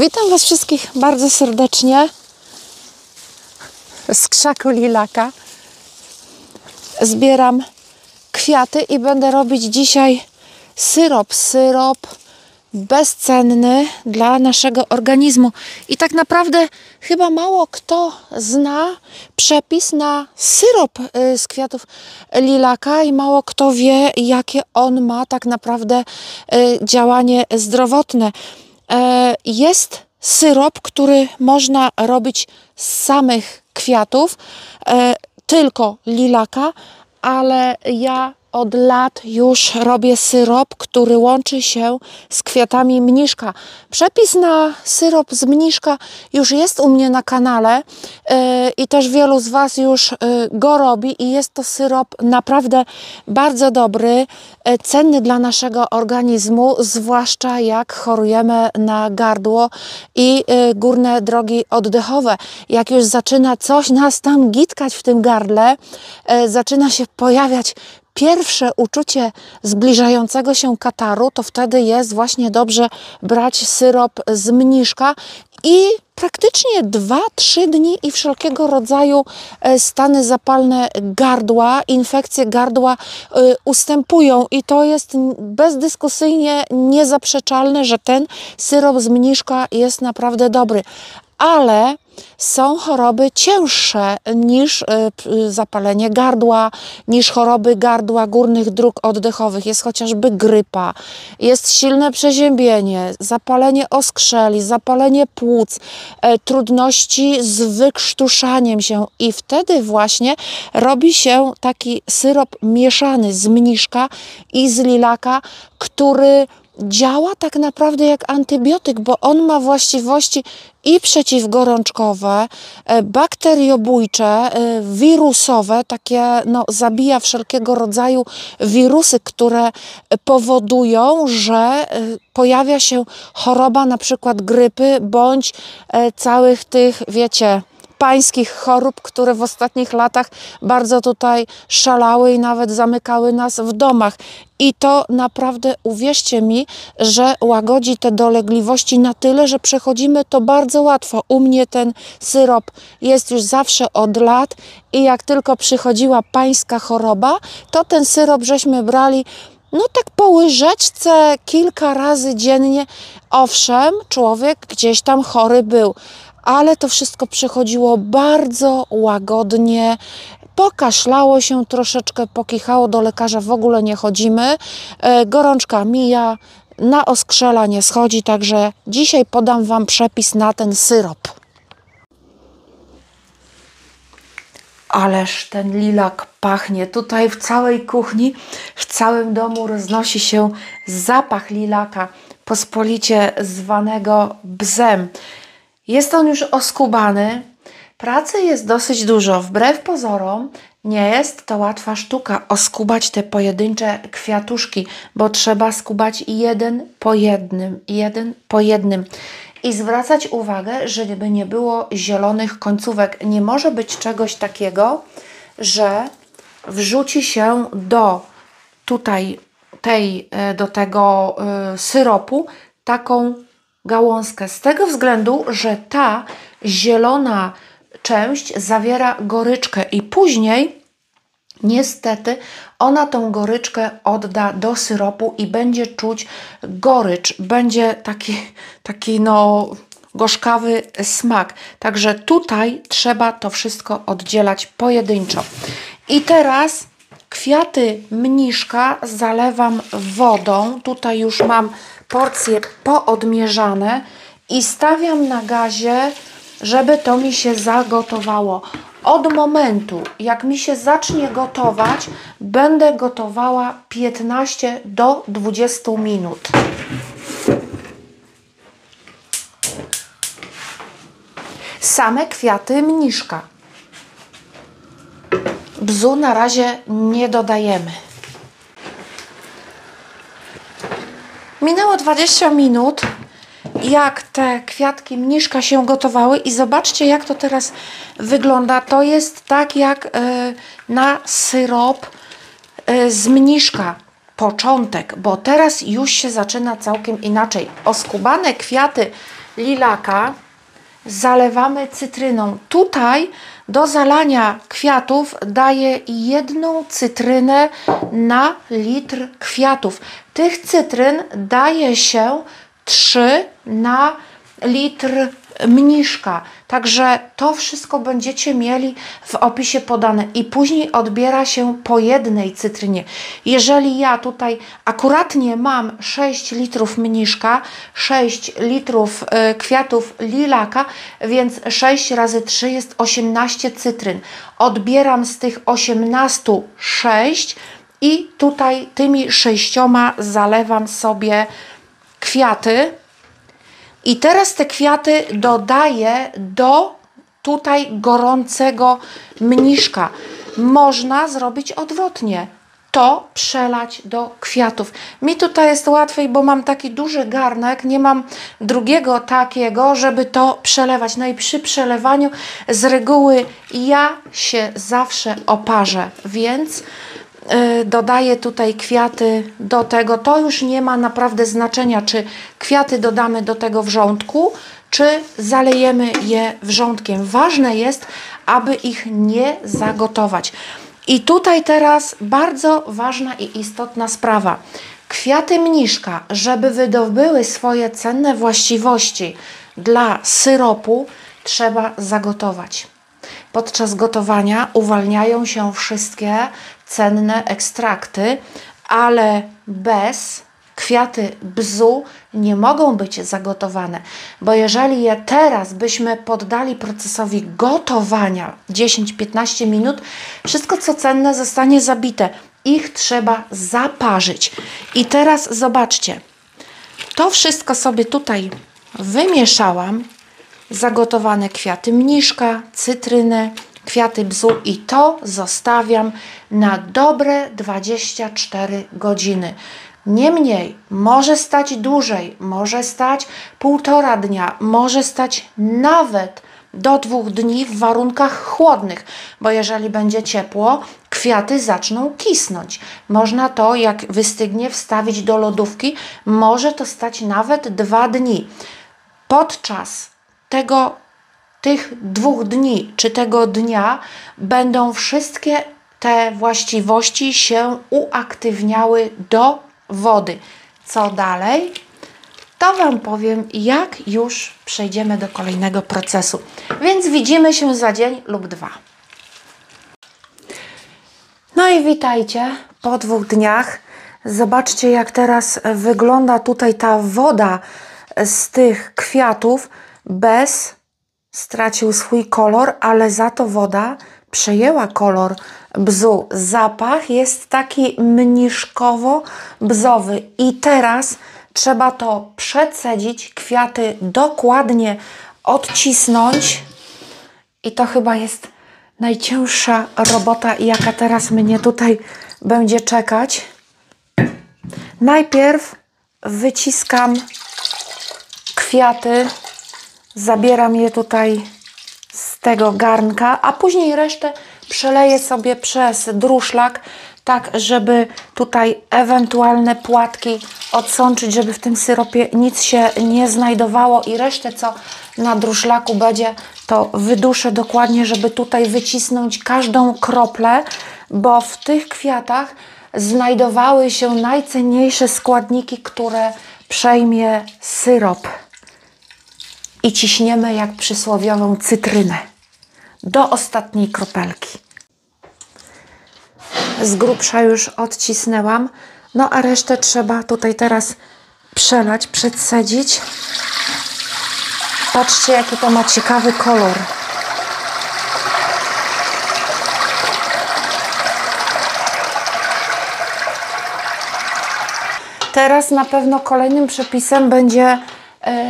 Witam Was wszystkich bardzo serdecznie z krzaku lilaka. Zbieram kwiaty i będę robić dzisiaj syrop. Syrop bezcenny dla naszego organizmu. I tak naprawdę chyba mało kto zna przepis na syrop y, z kwiatów lilaka i mało kto wie, jakie on ma tak naprawdę y, działanie zdrowotne. E, jest syrop, który można robić z samych kwiatów, e, tylko lilaka, ale ja od lat już robię syrop, który łączy się z kwiatami mniszka. Przepis na syrop z mniszka już jest u mnie na kanale yy, i też wielu z Was już yy, go robi i jest to syrop naprawdę bardzo dobry, yy, cenny dla naszego organizmu, zwłaszcza jak chorujemy na gardło i górne drogi oddechowe. Jak już zaczyna coś nas tam gitkać w tym gardle, zaczyna się pojawiać pierwsze uczucie zbliżającego się kataru, to wtedy jest właśnie dobrze brać syrop z mniszka i praktycznie 2-3 dni i wszelkiego rodzaju e, stany zapalne gardła, infekcje gardła e, ustępują i to jest bezdyskusyjnie niezaprzeczalne, że ten syrop z mniszka jest naprawdę dobry. Ale są choroby cięższe niż y, zapalenie gardła, niż choroby gardła górnych dróg oddechowych. Jest chociażby grypa, jest silne przeziębienie, zapalenie oskrzeli, zapalenie płuc, e, trudności z wykrztuszaniem się i wtedy właśnie robi się taki syrop mieszany z mniszka i z lilaka, który działa tak naprawdę jak antybiotyk, bo on ma właściwości i przeciwgorączkowe, e, bakteriobójcze, e, wirusowe, takie no, zabija wszelkiego rodzaju wirusy, które powodują, że e, pojawia się choroba na przykład grypy bądź całych tych, wiecie, pańskich chorób, które w ostatnich latach bardzo tutaj szalały i nawet zamykały nas w domach. I to naprawdę, uwierzcie mi, że łagodzi te dolegliwości na tyle, że przechodzimy to bardzo łatwo. U mnie ten syrop jest już zawsze od lat i jak tylko przychodziła pańska choroba, to ten syrop żeśmy brali no tak po łyżeczce kilka razy dziennie. Owszem, człowiek gdzieś tam chory był, ale to wszystko przechodziło bardzo łagodnie. Pokaszlało się troszeczkę, pokichało do lekarza, w ogóle nie chodzimy. E, gorączka mija, na oskrzela nie schodzi, także dzisiaj podam Wam przepis na ten syrop. Ależ ten lilak pachnie. Tutaj w całej kuchni, w całym domu roznosi się zapach lilaka, pospolicie zwanego bzem. Jest on już oskubany. Pracy jest dosyć dużo. Wbrew pozorom nie jest to łatwa sztuka oskubać te pojedyncze kwiatuszki, bo trzeba skubać jeden po jednym, jeden po jednym. I zwracać uwagę, żeby nie było zielonych końcówek. Nie może być czegoś takiego, że wrzuci się do tutaj tej, e, do tego y, syropu taką gałązkę z tego względu, że ta zielona część zawiera goryczkę i później niestety ona tą goryczkę odda do syropu i będzie czuć gorycz, będzie taki, taki no gorzkawy smak. Także tutaj trzeba to wszystko oddzielać pojedynczo. I teraz kwiaty mniszka zalewam wodą. Tutaj już mam porcje poodmierzane i stawiam na gazie, żeby to mi się zagotowało. Od momentu, jak mi się zacznie gotować, będę gotowała 15 do 20 minut. Same kwiaty mniszka. Bzu na razie nie dodajemy. Minęło 20 minut, jak te kwiatki mniszka się gotowały i zobaczcie jak to teraz wygląda. To jest tak jak y, na syrop y, z mniszka. Początek, bo teraz już się zaczyna całkiem inaczej. Oskubane kwiaty lilaka zalewamy cytryną. Tutaj do zalania kwiatów daję jedną cytrynę na litr kwiatów. Tych cytryn daje się 3 na litr mniszka. Także to wszystko będziecie mieli w opisie podane i później odbiera się po jednej cytrynie. Jeżeli ja tutaj akuratnie mam 6 litrów mniszka, 6 litrów y, kwiatów lilaka, więc 6 razy 3 jest 18 cytryn. Odbieram z tych 18 6 i tutaj tymi sześcioma zalewam sobie kwiaty i teraz te kwiaty dodaję do tutaj gorącego mniszka. Można zrobić odwrotnie. To przelać do kwiatów. Mi tutaj jest łatwiej, bo mam taki duży garnek, nie mam drugiego takiego, żeby to przelewać. No i przy przelewaniu z reguły ja się zawsze oparzę, więc dodaję tutaj kwiaty do tego. To już nie ma naprawdę znaczenia, czy kwiaty dodamy do tego wrzątku, czy zalejemy je wrzątkiem. Ważne jest, aby ich nie zagotować. I tutaj teraz bardzo ważna i istotna sprawa. Kwiaty mniszka, żeby wydobyły swoje cenne właściwości dla syropu, trzeba zagotować. Podczas gotowania uwalniają się wszystkie cenne ekstrakty, ale bez kwiaty bzu nie mogą być zagotowane, bo jeżeli je teraz byśmy poddali procesowi gotowania 10-15 minut, wszystko co cenne zostanie zabite. Ich trzeba zaparzyć. I teraz zobaczcie, to wszystko sobie tutaj wymieszałam. Zagotowane kwiaty mniszka, cytrynę, kwiaty bzu i to zostawiam na dobre 24 godziny. Niemniej może stać dłużej, może stać półtora dnia, może stać nawet do dwóch dni w warunkach chłodnych, bo jeżeli będzie ciepło, kwiaty zaczną kisnąć. Można to, jak wystygnie, wstawić do lodówki, może to stać nawet dwa dni. Podczas tego tych dwóch dni czy tego dnia będą wszystkie te właściwości się uaktywniały do wody. Co dalej? To Wam powiem, jak już przejdziemy do kolejnego procesu. Więc widzimy się za dzień lub dwa. No i witajcie po dwóch dniach. Zobaczcie, jak teraz wygląda tutaj ta woda z tych kwiatów bez stracił swój kolor, ale za to woda przejęła kolor bzu. Zapach jest taki mniszkowo-bzowy i teraz trzeba to przecedzić, kwiaty dokładnie odcisnąć i to chyba jest najcięższa robota, jaka teraz mnie tutaj będzie czekać. Najpierw wyciskam kwiaty Zabieram je tutaj z tego garnka, a później resztę przeleję sobie przez druszlak, tak żeby tutaj ewentualne płatki odsączyć, żeby w tym syropie nic się nie znajdowało i resztę co na druszlaku będzie to wyduszę dokładnie, żeby tutaj wycisnąć każdą kroplę, bo w tych kwiatach znajdowały się najcenniejsze składniki, które przejmie syrop i ciśniemy jak przysłowiową cytrynę do ostatniej kropelki. Z grubsza już odcisnęłam, no a resztę trzeba tutaj teraz przelać, przedsedzić. Patrzcie, jaki to ma ciekawy kolor. Teraz na pewno kolejnym przepisem będzie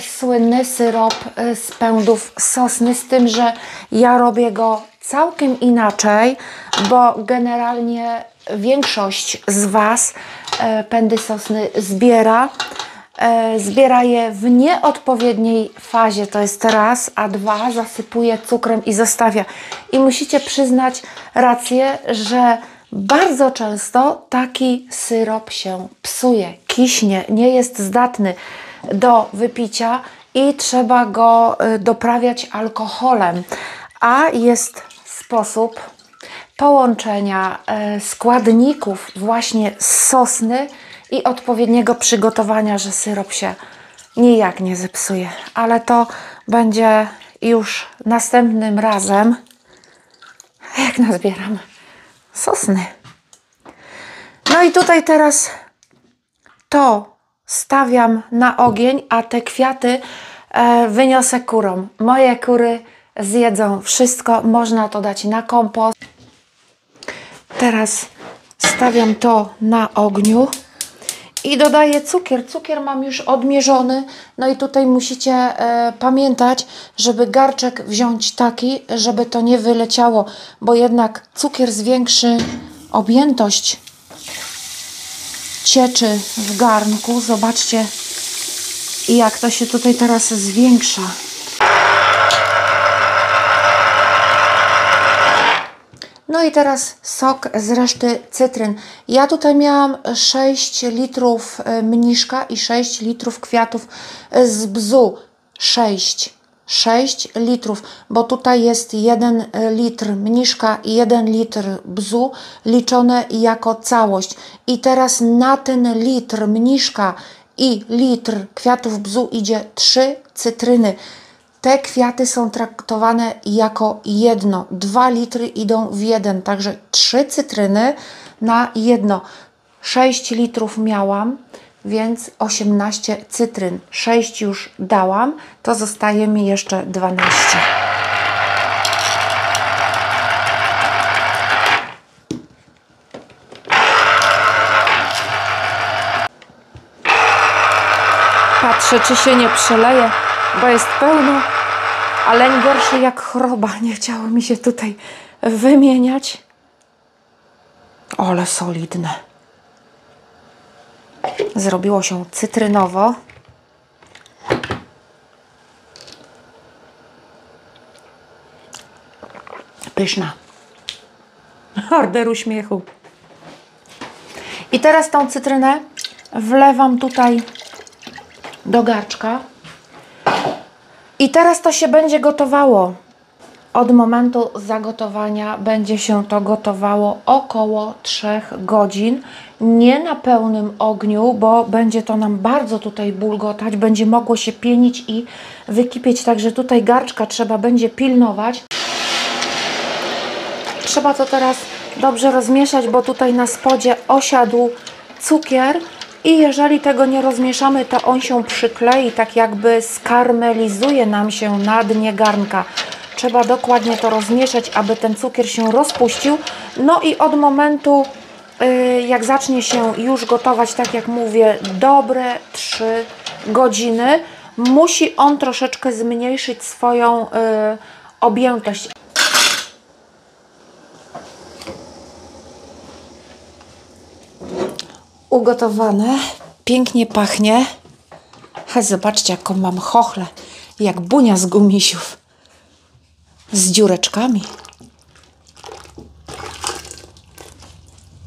słynny syrop e, z pędów sosny, z tym, że ja robię go całkiem inaczej, bo generalnie większość z Was e, pędy sosny zbiera. E, zbiera je w nieodpowiedniej fazie, to jest raz, a dwa zasypuje cukrem i zostawia. I musicie przyznać rację, że bardzo często taki syrop się psuje, kiśnie, nie jest zdatny do wypicia i trzeba go y, doprawiać alkoholem. A jest sposób połączenia y, składników właśnie z sosny i odpowiedniego przygotowania, że syrop się nijak nie zepsuje. Ale to będzie już następnym razem, jak nazbieram sosny. No i tutaj teraz to stawiam na ogień, a te kwiaty e, wyniosę kurom. Moje kury zjedzą wszystko, można to dać na kompost. Teraz stawiam to na ogniu i dodaję cukier. Cukier mam już odmierzony. No i tutaj musicie e, pamiętać, żeby garczek wziąć taki, żeby to nie wyleciało, bo jednak cukier zwiększy objętość cieczy w garnku. Zobaczcie, jak to się tutaj teraz zwiększa. No i teraz sok z reszty cytryn. Ja tutaj miałam 6 litrów e, mniszka i 6 litrów kwiatów z bzu. 6. 6 litrów, bo tutaj jest 1 litr mniszka i 1 litr bzu liczone jako całość. I teraz na ten litr mniszka i litr kwiatów bzu idzie 3 cytryny. Te kwiaty są traktowane jako jedno. 2 litry idą w jeden, także 3 cytryny na jedno. 6 litrów miałam, więc 18 cytryn. 6 już dałam, to zostaje mi jeszcze 12. Patrzę, czy się nie przeleje, bo jest pełno, ale gorszy jak choroba. Nie chciało mi się tutaj wymieniać. Ole solidne. Zrobiło się cytrynowo. Pyszna. Order uśmiechu. I teraz tą cytrynę wlewam tutaj do garczka. I teraz to się będzie gotowało. Od momentu zagotowania będzie się to gotowało około 3 godzin. Nie na pełnym ogniu, bo będzie to nam bardzo tutaj bulgotać, będzie mogło się pienić i wykipieć. Także tutaj garczka trzeba będzie pilnować. Trzeba to teraz dobrze rozmieszać, bo tutaj na spodzie osiadł cukier i jeżeli tego nie rozmieszamy, to on się przyklei, tak jakby skarmelizuje nam się na dnie garnka. Trzeba dokładnie to rozmieszać, aby ten cukier się rozpuścił. No i od momentu, yy, jak zacznie się już gotować, tak jak mówię, dobre 3 godziny, musi on troszeczkę zmniejszyć swoją yy, objętość. Ugotowane, pięknie pachnie. Ha, zobaczcie, jaką mam chochlę, jak bunia z gumisiów z dziureczkami.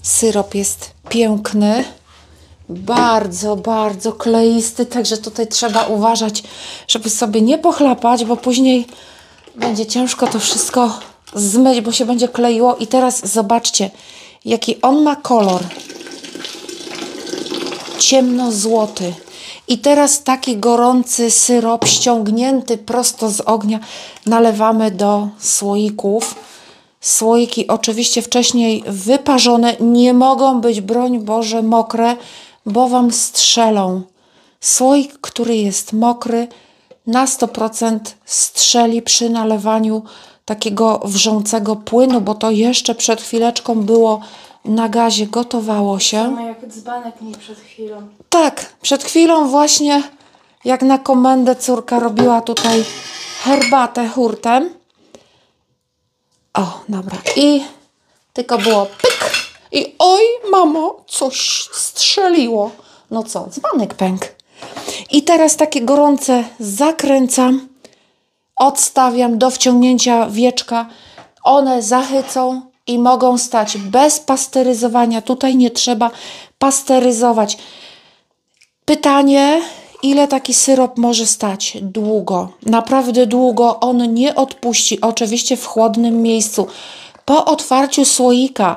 Syrop jest piękny, bardzo, bardzo kleisty, także tutaj trzeba uważać, żeby sobie nie pochlapać, bo później będzie ciężko to wszystko zmyć, bo się będzie kleiło. I teraz zobaczcie, jaki on ma kolor. Ciemno-złoty. I teraz taki gorący syrop ściągnięty prosto z ognia nalewamy do słoików. Słoiki oczywiście wcześniej wyparzone nie mogą być, broń Boże, mokre, bo Wam strzelą. Słoik, który jest mokry, na 100% strzeli przy nalewaniu takiego wrzącego płynu, bo to jeszcze przed chwileczką było na gazie gotowało się. No jak dzbanek mi przed chwilą. Tak, przed chwilą właśnie jak na komendę córka robiła tutaj herbatę hurtem. O, dobra. I tylko było pyk. I oj, mamo, coś strzeliło. No co, dzbanek pękł. I teraz takie gorące zakręcam. Odstawiam do wciągnięcia wieczka. One zachycą i mogą stać bez pasteryzowania. Tutaj nie trzeba pasteryzować. Pytanie, ile taki syrop może stać? Długo, naprawdę długo. On nie odpuści, oczywiście w chłodnym miejscu. Po otwarciu słoika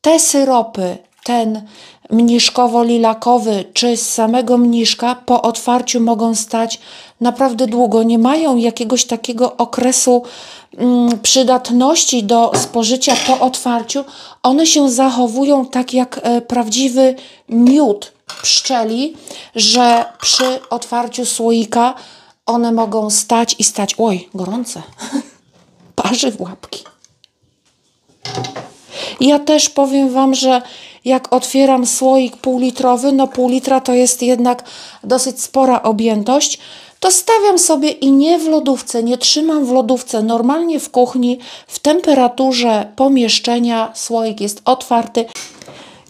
te syropy, ten mniszkowo-lilakowy czy z samego mniszka po otwarciu mogą stać naprawdę długo. Nie mają jakiegoś takiego okresu mm, przydatności do spożycia po otwarciu. One się zachowują tak jak e, prawdziwy miód pszczeli, że przy otwarciu słoika one mogą stać i stać. Oj, gorące. Parzy w łapki. Ja też powiem Wam, że jak otwieram słoik półlitrowy, no pół litra to jest jednak dosyć spora objętość, to stawiam sobie i nie w lodówce, nie trzymam w lodówce, normalnie w kuchni, w temperaturze pomieszczenia, słoik jest otwarty.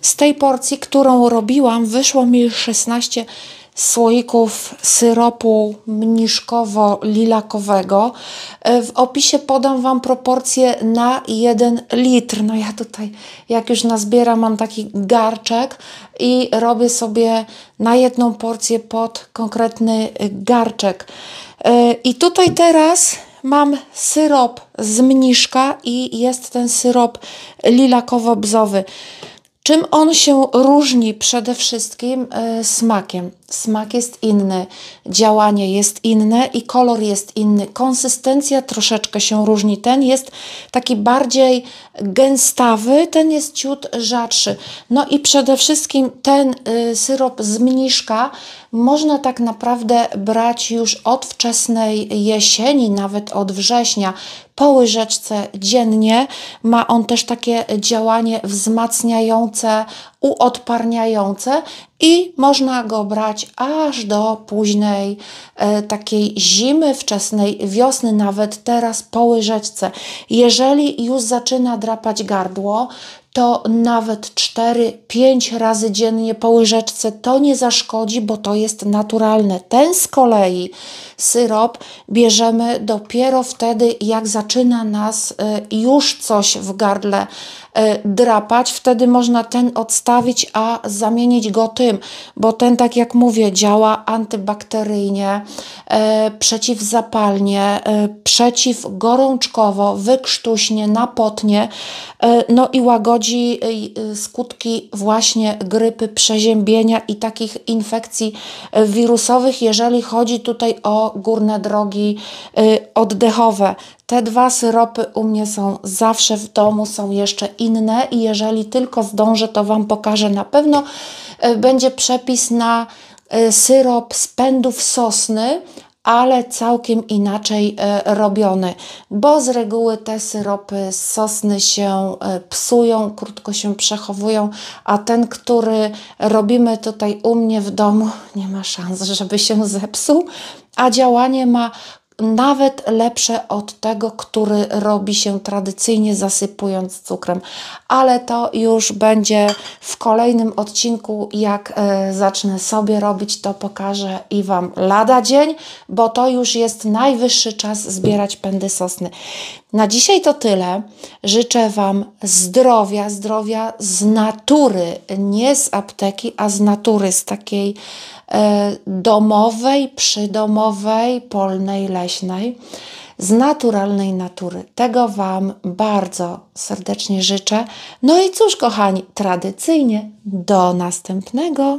Z tej porcji, którą robiłam, wyszło mi 16 słoików syropu mniszkowo-lilakowego. E, w opisie podam Wam proporcje na 1 litr. No ja tutaj, jak już nazbieram, mam taki garczek i robię sobie na jedną porcję pod konkretny garczek. E, I tutaj teraz mam syrop z mniszka i jest ten syrop lilakowo-bzowy. Czym on się różni przede wszystkim y, smakiem? Smak jest inny, działanie jest inne i kolor jest inny. Konsystencja troszeczkę się różni. Ten jest taki bardziej gęstawy, ten jest ciut rzadszy. No i przede wszystkim ten y, syrop z mniszka można tak naprawdę brać już od wczesnej jesieni, nawet od września po łyżeczce dziennie. Ma on też takie działanie wzmacniające, uodparniające i można go brać aż do późnej e, takiej zimy, wczesnej wiosny, nawet teraz po łyżeczce. Jeżeli już zaczyna drapać gardło, to nawet 4-5 razy dziennie po łyżeczce to nie zaszkodzi, bo to jest naturalne. Ten z kolei syrop bierzemy dopiero wtedy, jak zaczyna nas e, już coś w gardle drapać. Wtedy można ten odstawić, a zamienić go tym, bo ten, tak jak mówię, działa antybakteryjnie, e, przeciwzapalnie, przeciwgorączkowo, wykrztuśnie, napotnie, no i łagodzi skutki właśnie grypy, przeziębienia i takich infekcji wirusowych, jeżeli chodzi tutaj o górne drogi oddechowe. Te dwa syropy u mnie są zawsze w domu, są jeszcze inne i jeżeli tylko zdążę, to Wam pokażę. Na pewno y, będzie przepis na y, syrop z pędów sosny, ale całkiem inaczej robiony, bo z reguły te syropy z sosny się psują, krótko się przechowują, a ten, który robimy tutaj u mnie w domu, nie ma szans, żeby się zepsuł, a działanie ma nawet lepsze od tego, który robi się tradycyjnie zasypując cukrem. Ale to już będzie w kolejnym odcinku, jak e, zacznę sobie robić, to pokażę i Wam lada dzień, bo to już jest najwyższy czas zbierać pędy sosny. Na dzisiaj to tyle. Życzę Wam zdrowia, zdrowia z natury, nie z apteki, a z natury, z takiej E, domowej, przydomowej, polnej, leśnej, z naturalnej natury. Tego Wam bardzo serdecznie życzę. No i cóż, kochani, tradycyjnie do następnego.